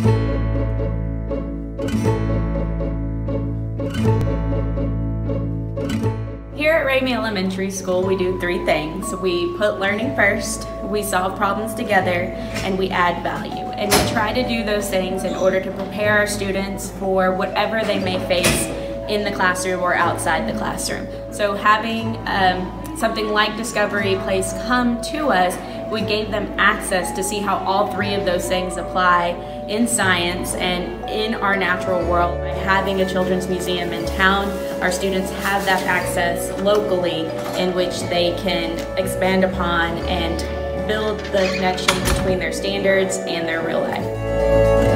Here at Ramey Elementary School, we do three things. We put learning first, we solve problems together, and we add value. And we try to do those things in order to prepare our students for whatever they may face in the classroom or outside the classroom. So having um, something like Discovery Place come to us, we gave them access to see how all three of those things apply in science and in our natural world. By having a children's museum in town, our students have that access locally in which they can expand upon and build the connection between their standards and their real life.